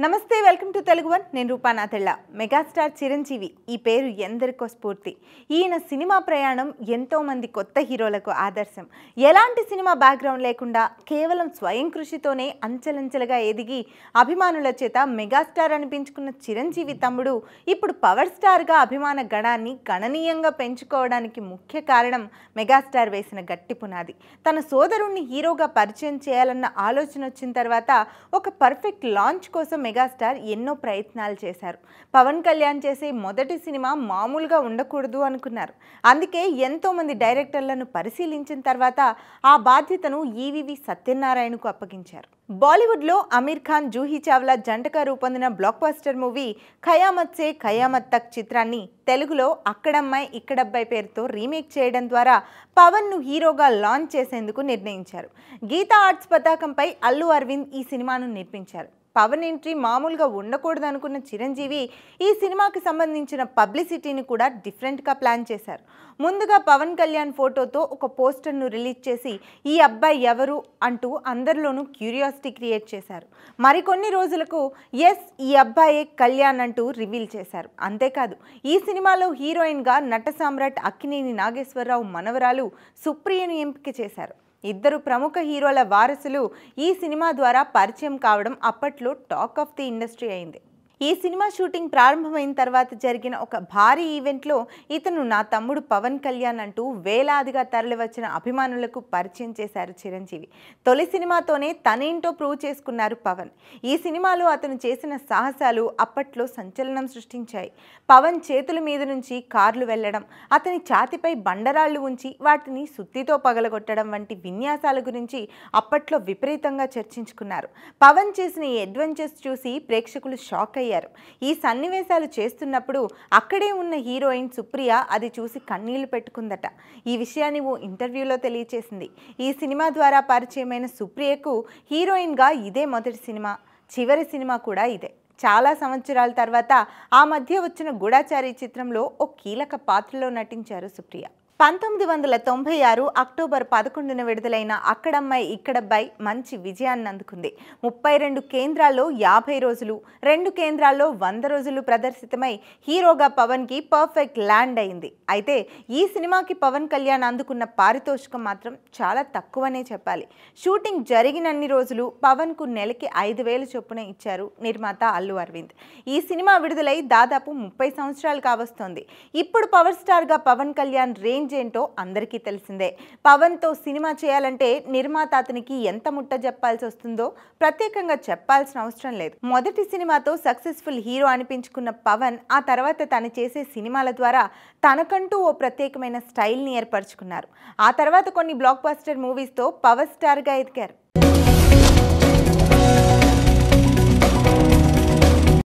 నమస్తే welcome to Telugu one. నేను రూపానాథెళ్ళ megastar Chiranjeevi ఈ పేరు ఎందరికో స్ఫూర్తి. ఈయన సినిమా ప్రయాణం ఎంతోమంది కొత్త హీరోలకు ఆదర్శం. ఎలాంటి సినిమా బ్యాక్గ్రౌండ్ లేకుండా కేవలం స్వయం కృషితోనే అంచెలంచెలుగా ఎదిగి అభిమానుల చేత మెగాస్టార్ అనిపించుకున్న చిరంజీవి తమ్ముడు ఇప్పుడు పవర్ స్టార్గా అభిమాన గణాన్ని గణనీయంగా పెంచుకోవడానికి ముఖ్య కారణం మెగాస్టార్ వేసిన గట్టి పునాది. తన సోదరుణ్ణి హీరోగా పరిచయం చేయాలన్న ఆలోచన వచ్చిన తర్వాత ఒక పర్ఫెక్ట్ లాంచ్ కోసం మెగాస్టార్ ఎన్నో ప్రయత్నాలు చేశారు. పవన్ కళ్యాణ్ చేసే మొదటి సినిమా మామూలుగా ఉండకూడదు అనుకున్నారు. అందుకే ఎంతోమంది డైరెక్టర్లను పరిశీలించిన తర్వాత ఆ బాధ్యతను ఈవివి సత్యనారాయణకు అప్పగించారు. బాలీవుడ్లో అమీర్ ఖాన్ జూహీ చావ్లా జంటగా రూపొందిన blockbuster movie Qayamat Se Qayamat Tak చిత్రాన్ని తెలుగులో అక్కడమ్మాయి ఇక్కడబ్బాయి పేరుతో రీమేక్ చేయడం ద్వారా పవన్ను హీరోగా లాంచ్ చేసేందుకు నిర్ణయించారు. గీతా ఆర్ట్స్ పతాకంపై అల్లు అరవింద్ ఈ సినిమాను నిర్మించారు. పవన్ ఎంట్రీ మామూలుగా ఉండకూడదు అనుకున్న చిరంజీవి ఈ సినిమాకి సంబంధించిన పబ్లిసిటీని కూడా డిఫరెంట్గా ప్లాన్ చేశారు. ముందుగా పవన్ కళ్యాణ్ ఫోటోతో ఒక పోస్టర్ను రిలీజ్ చేసి ఈ అబ్బాయి ఎవరు అంటూ అందరిలోనూ క్యూరియాసిటీ క్రియేట్ చేశారు. మరికొన్ని రోజులకు ఎస్ ఈ అబ్బాయే కళ్యాణ్ అంటూ రివీల్ చేశారు. అంతేకాదు ఈ సినిమాలో హీరోయిన్గా నట సామ్రాట్ అక్కినేని నాగేశ్వరరావు మనవరాలు సుప్రియను ఎంపిక చేశారు. ఇద్దరు ప్రముఖ హీరోల వారసులు ఈ సినిమా ద్వారా పరిచయం కావడం అప్పట్లో టాక్ ఆఫ్ ది ఇండస్ట్రీ అయింది. ఈ సినిమా షూటింగ్ ప్రారంభమైన తర్వాత జరిగిన ఒక భారీ ఈవెంట్లో ఇతను నా తమ్ముడు పవన్ కళ్యాణ్ అంటూ వేలాదిగా తరలివచ్చిన అభిమానులకు పరిచయం చేశారు చిరంజీవి. తొలి సినిమాతోనే తనేంటో ప్రూవ్ చేసుకున్నారు పవన్. ఈ సినిమాలో అతను చేసిన సాహసాలు అప్పట్లో సంచలనం సృష్టించాయి. పవన్ చేతుల మీద నుంచి కార్లు వెళ్ళడం అతని ఛాతిపై బండరాళ్ళు ఉంచి వాటిని సుత్తితో పగలగొట్టడం వంటి విన్యాసాల గురించి అప్పట్లో విపరీతంగా చర్చించుకున్నారు. పవన్ చేసిన ఈ అడ్వెంచర్స్ చూసి ప్రేక్షకులు షాక్ అయ్యారు. ఈ సన్నివేశాలు చేస్తున్నప్పుడు అక్కడే ఉన్న హీరోయిన్ సుప్రియ అది చూసి కన్నీళ్ళు పెట్టుకుందట. ఈ విషయాన్ని ఓ ఇంటర్వ్యూలో తెలియచేసింది. ఈ సినిమా ద్వారా పరిచయమైన సుప్రియకు హీరోయిన్గా ఇదే మొదటి సినిమా చివరి సినిమా కూడా ఇదే. చాలా సంవత్సరాల తర్వాత ఆ మధ్య వచ్చిన గూఢాచారి చిత్రంలో ఓ కీలక పాత్రలో నటించారు సుప్రియ. పంతొమ్మిది వందల తొంభై ఆరు అక్టోబర్ పదకొండున విడుదలైన అక్కడమ్మాయి ఇక్కడబ్బాయి మంచి విజయాన్ని అందుకుంది. ముప్పై రెండు కేంద్రాల్లో యాభై రోజులు రెండు కేంద్రాల్లో వంద రోజులు ప్రదర్శితమై హీరోగా పవన్కి పర్ఫెక్ట్ ల్యాండ్ అయింది. అయితే ఈ సినిమాకి పవన్ కళ్యాణ్ అందుకున్న పారితోషికం మాత్రం చాలా తక్కువనే చెప్పాలి. షూటింగ్ జరిగినన్ని రోజులు పవన్కు నెలకి ఐదు వేలు చొప్పున ఇచ్చారు నిర్మాత అల్లు అరవింద్. ఈ సినిమా విడుదలై దాదాపు ముప్పై సంవత్సరాలు కావస్తోంది. ఇప్పుడు పవర్ స్టార్గా పవన్ కళ్యాణ్ రేంజ్ రేంజ్ ఏంటో అందరికీ తెలిసిందే. పవన్తో సినిమా చేయాలంటే నిర్మాత అతనికి ఎంత ముట్ట చెప్పాల్సి వస్తుందో ప్రత్యేకంగా చెప్పాల్సిన అవసరం లేదు. మొదటి సినిమాతో సక్సెస్ఫుల్ హీరో అనిపించుకున్న పవన్ ఆ తర్వాత తను చేసే సినిమాల ద్వారా తనకంటూ ఓ ప్రత్యేకమైన స్టైల్ని ఏర్పరచుకున్నారు. ఆ తర్వాత కొన్ని బ్లాక్ బస్టర్ మూవీస్తో పవర్ స్టార్గా ఎదిగారు.